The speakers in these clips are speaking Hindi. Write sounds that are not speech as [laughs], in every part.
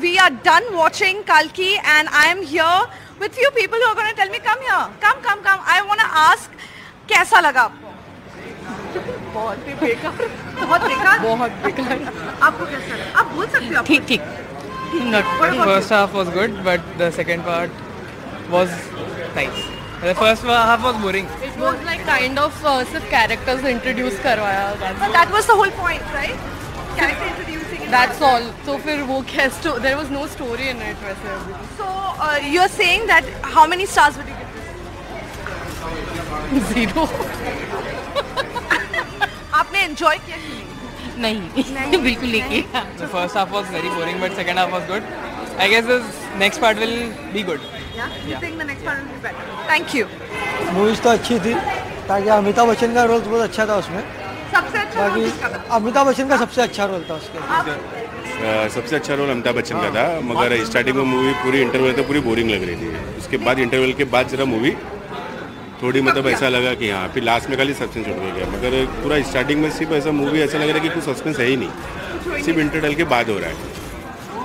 we are done watching Kalki and I am here with few people who are going to tell me, come here, come, come, come. I want to ask, कैसा लगा आपको बहुत ही बेकार बहुत बेकार बहुत बेकार आपको कैसा लगा आप बोल सकते हो ठीक ठीक not What about first half was good but the second part was nice the first half was boring It was like kind of uh, सिर्फ characters introduce करवाया that's But that was the whole point, right? Character introducing. That's all. So फिर वो क्या there was no story in it वैसे So uh, you're saying that how many stars would you give? this zero आपने enjoy किया कि नहीं? नहीं बिल्कुल नहीं किया the first half was very boring but second half was good I guess the next part will be good Yeah? You think the next part will be better? Thank you. Movies तो अच्छी थी ताकि अमिताभ बच्चन का रोल बहुत अच्छा था उसमें सबसे अच्छा बाकी अमिताभ बच्चन का सबसे अच्छा रोल था उसके। सबसे अच्छा रोल अमिताभ बच्चन का था मगर स्टार्टिंग में मूवी पूरी इंटरवल तो पूरी बोरिंग लग रही थी। उसके बाद इंटरवल के बाद जरा मूवी थोड़ी मतलब ऐसा लगा कि हाँ फिर लास्ट में खाली सस्पेंस उठ गया। मगर पूरा स्टार्टिंग में सिर्फ़ ऐसा मूवी ऐसा लग रहा है कि कुछ सस्पेंस है ही नहीं। सिर्फ़ इंटरवल के बाद हो रहा है।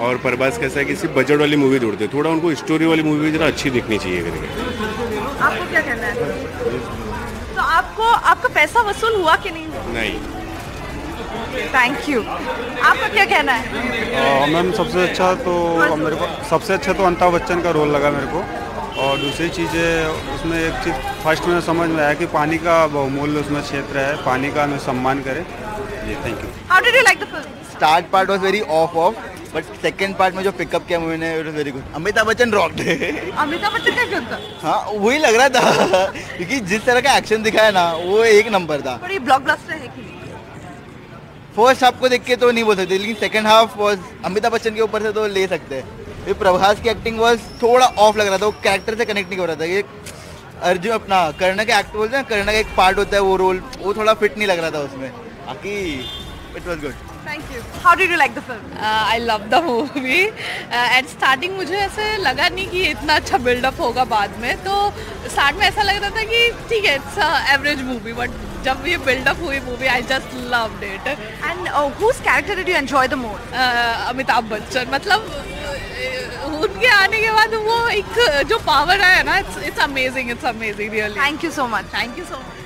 और प्रभास कैसा है कि सिर्फ़ बजट वाली मूवी ढूंढते थोड़ा उनको स्टोरी वाली मूवी जरा अच्छी दिखनी चाहिए करके। आपको क्या कहना है? तो आपको आपका पैसा वसूल हुआ कि नहीं? नहीं। थैंक यू आपका क्या कहना है? मैम सबसे अच्छा तो मेरे को सबसे अच्छा तो अमिताभ बच्चन का रोल लगा मेरे को। और दूसरी चीज़ें उसमें एक चीज़ फ़र्स्ट में समझ में आया कि पानी का बहुमूल्य उसमें क्षेत्र है। पानी का हमें सम्मान करें। जी thank you how did you like the film start part was very off off but second part में जो पिकअप किया मूवी ने it was very good Amitabh Bachchan rocked [laughs] Amitabh Bachchan का क्यों था? हाँ वही लग रहा था। [laughs] क्योंकि जिस तरह का एक्शन दिखाया ना वो एक नंबर था। बड़ी ब्लॉकबस्टर है कि फ़र्स्ट हाफ़ को देख के तो नहीं बोल सकते लेकिन second half was Amitabh Bachchan के ऊपर से तो ले सकते हैं। प्रभास की एक्टिंग वाज थोड़ा ऑफ़ लग रहा था वो कैरेक्टर से कनेक्ट नहीं हो रहा था। ये अर्जुन अपना कर्ण का एक्ट बोलते हैं कर्ण का एक पार्ट होता है वो रोल वो थोड़ा फिट नहीं लग रहा था उसमें। बाकी it was good thank you how did you like the film I love the movie and starting मुझे ऐसे लगा नहीं कि इतना अच्छा बिल्डअप होगा बाद में। तो स्टार्ट में ऐसा लग रहा था कि ठीक है इट्स एवरेज मूवी बट जब ये बिल्डअप हुई movie I just love it and whose character did you enjoy the most Amitabh Bachchan मतलब uh, उनके आने के बाद वो एक जो पावर है ना it's it's amazing it's amazing really thank you so much thank you so much